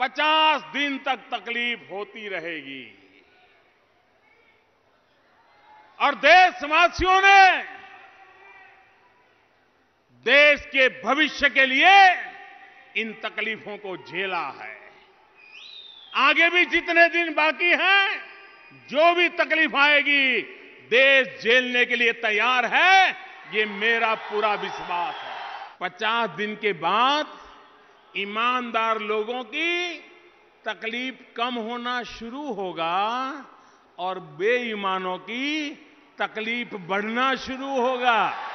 पचास दिन तक तकलीफ़ होती रहेगी। और देशवासियों ने देश के भविष्य के लिए इन तकलीफों को झेला है। आगे भी जितने दिन बाकी हैं, जो भी तकलीफ़ आएगी, देश झेलने के लिए तैयार है, ये मेरा पूरा विश्वास है। पचास दिन के बाद ईमानदार लोगों की तकलीफ़ कम होना शुरू होगा और बेईमानों की तकलीफ़ बढ़ना शुरू होगा।